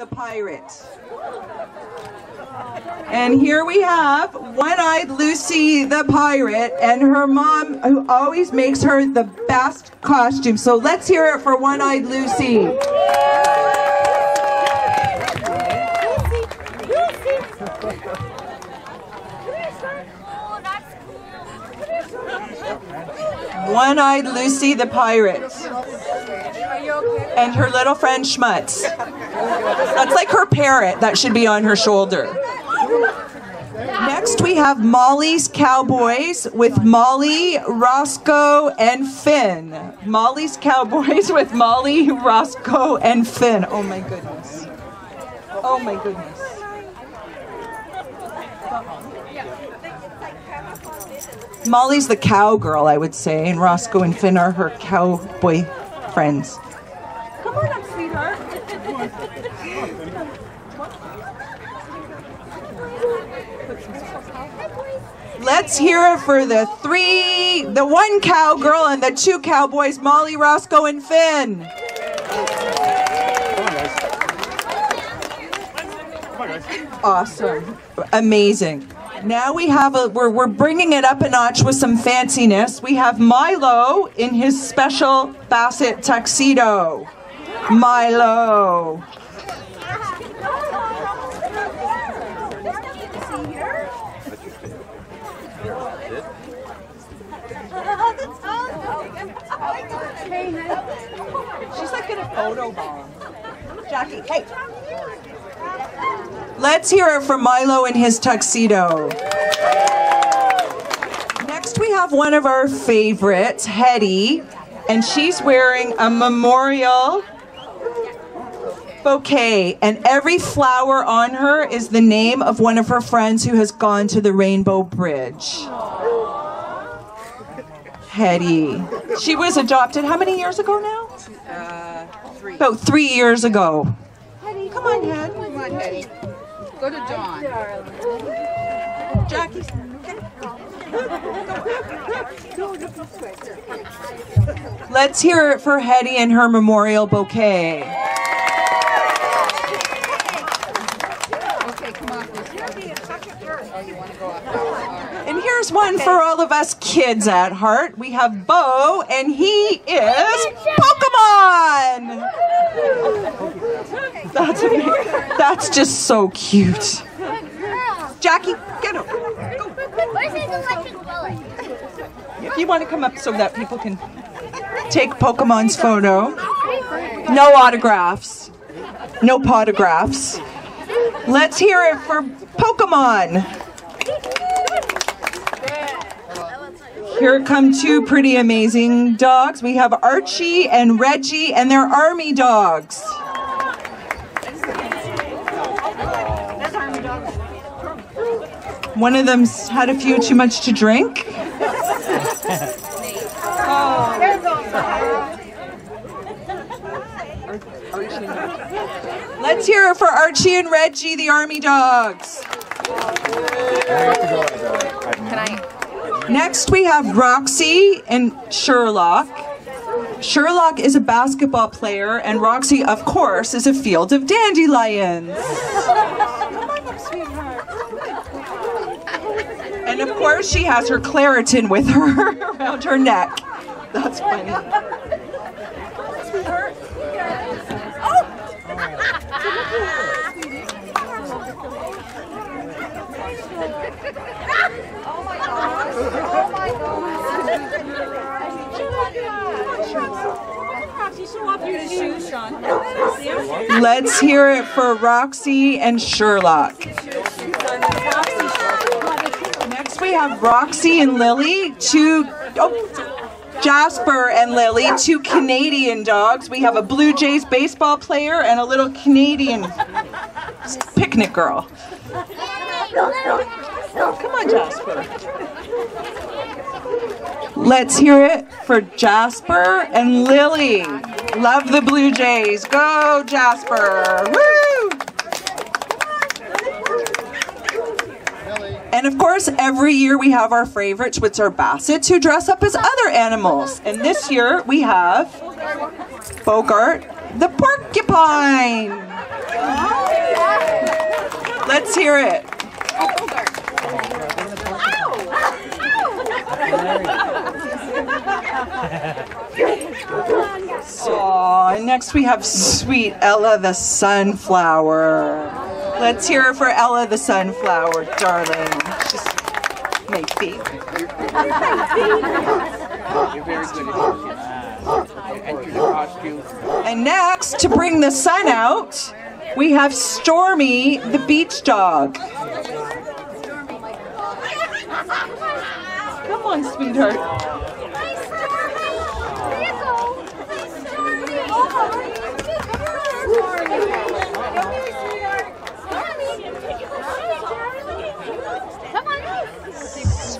the pirate. And here we have One-Eyed Lucy the pirate and her mom who always makes her the best costume. So let's hear it for One-Eyed Lucy. One-Eyed Lucy the pirate. And her little friend Schmutz. That's like her parrot that should be on her shoulder. Next we have Molly's Cowboys with Molly, Roscoe, and Finn. Molly's Cowboys with Molly, Roscoe, and Finn. Oh my goodness. Oh my goodness. Molly's the cowgirl, I would say, and Roscoe and Finn are her cowboy friends. Come on up, sweetheart. Let's hear it for the three, the one cowgirl and the two cowboys, Molly, Roscoe, and Finn. Awesome. Amazing. Now we have a, we're, we're bringing it up a notch with some fanciness. We have Milo in his special Basset tuxedo. Milo. She's like in a photo bomb. Jackie, hey. Let's hear it from Milo in his tuxedo. Next, we have one of our favorites, Hetty, and she's wearing a memorial bouquet, and every flower on her is the name of one of her friends who has gone to the Rainbow Bridge. Hetty. She was adopted how many years ago now? Uh, three. About three years ago. Hetty, come on, Hetty. Come on, Hetty. Go to Dawn. Jackie. Let's hear it for Hetty and her memorial bouquet. Okay, come on. Oh, you want to go up? All right. And here's one for all of us kids at heart. We have Bo, and he is Pokemon. That's. That's just so cute. Jackie, get over. Go. Where's his electric bullet? If you want to come up so that people can take Pokemon's photo. No autographs. No potographs. Let's hear it for Pokemon. Here come two pretty amazing dogs. We have Archie and Reggie, and they're army dogs. One of them's had a few too much to drink. Let's hear it for Archie and Reggie, the army dogs. Next, we have Roxy and Sherlock. Sherlock is a basketball player, and Roxy, of course, is a field of dandelions. And of course, she has her Claritin with her around her neck. That's funny. Let's hear it for Roxy and Sherlock. Next, we have Roxy and Lily, two. Oh, Jasper and Lily, two Canadian dogs. We have a Blue Jays baseball player and a little Canadian picnic girl. Come on, Jasper. Let's hear it for Jasper and Lily. Love the Blue Jays. Go, Jasper. Woo! And of course, every year we have our favorites, which are Bassets, who dress up as other animals. And this year we have Bogart the porcupine. Let's hear it. And next we have sweet Ella the sunflower. Let's hear it for Ella the sunflower, darling. She's my costume. And next, to bring the sun out, we have Stormy the beach dog. Come on, sweetheart.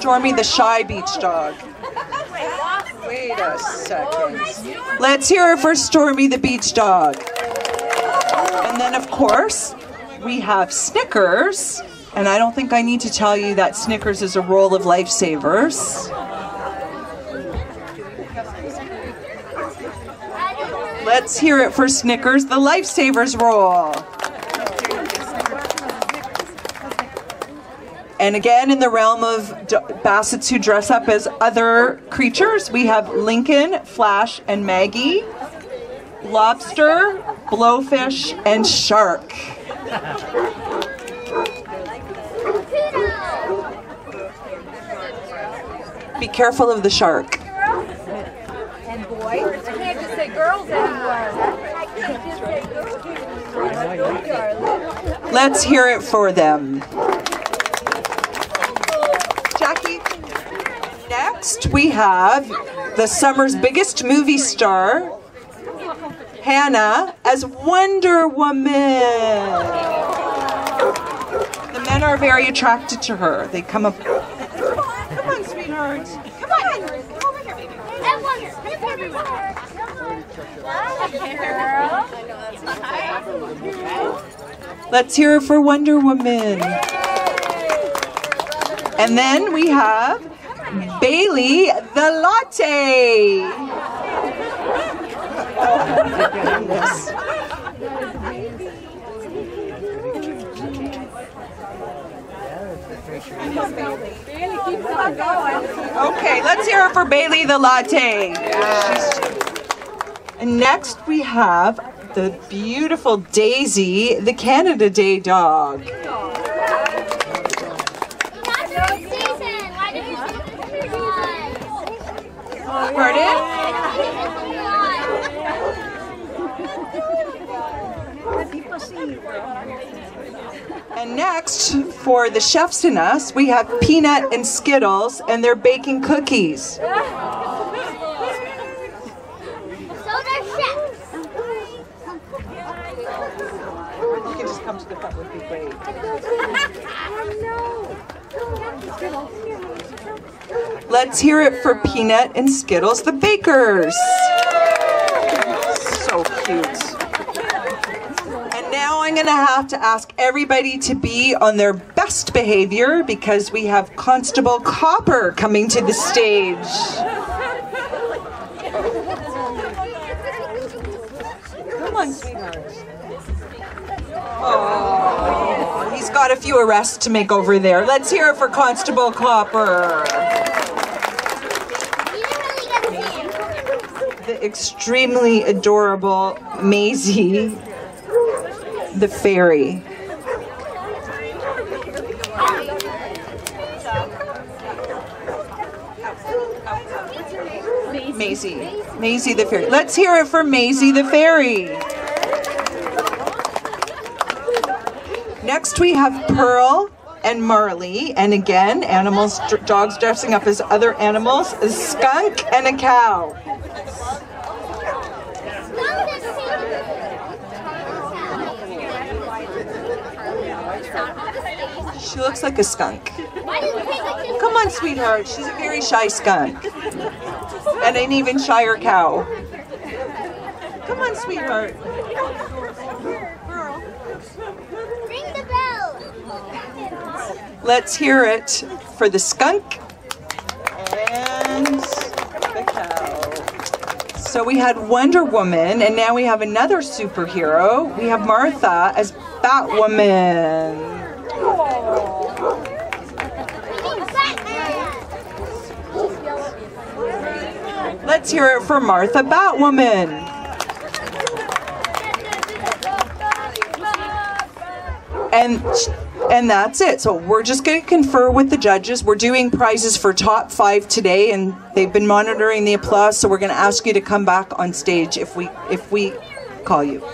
Stormy the shy beach dog. Wait a second. Let's hear it for Stormy the beach dog. And then, of course, we have Snickers. And I don't think I need to tell you that Snickers is a roll of lifesavers. Let's hear it for Snickers, the lifesavers roll. And again, in the realm of d- Bassets who dress up as other creatures, we have Lincoln, Flash, and Maggie, lobster, blowfish, and shark. Be careful of the shark. And can't just say girls anymore. Let's hear it for them. Jackie. Next, we have the summer's biggest movie star, Hannah, as Wonder Woman. The men are very attracted to her. They come up. Come on, sweetheart. Come on. Come over here, baby. Everyone, Let's hear it for Wonder Woman. And then we have Bailey the Latte. Okay, let's hear it for Bailey the Latte. And next we have the beautiful Daisy, the Canada Day dog. Pardon? And next, for the chefs in us, we have Peanut and Skittles, and they're baking cookies. So they're chefs. You can just come to the front would be great. Let's hear it for Peanut and Skittles, the bakers. So cute. And now I'm going to have to ask everybody to be on their best behavior because we have Constable Copper coming to the stage. Come on, sweetheart. Oh, got a few arrests to make over there. Let's hear it for Constable him. The extremely adorable Maisie, the fairy. Maisie. Maisie the fairy. Let's hear it for Maisie the fairy. Next we have Pearl and Marley, and again, animals, dogs dressing up as other animals, a skunk and a cow. She looks like a skunk. Come on, sweetheart. She's a very shy skunk. And an even shyer cow. Come on, sweetheart. Let's hear it for the skunk and the cow. So we had Wonder Woman, and now we have another superhero. We have Martha as Batwoman. Let's hear it for Martha Batwoman. And and that's it. So we're just going to confer with the judges. We're doing prizes for top five today, and they've been monitoring the applause. So we're going to ask you to come back on stage if we if we call you.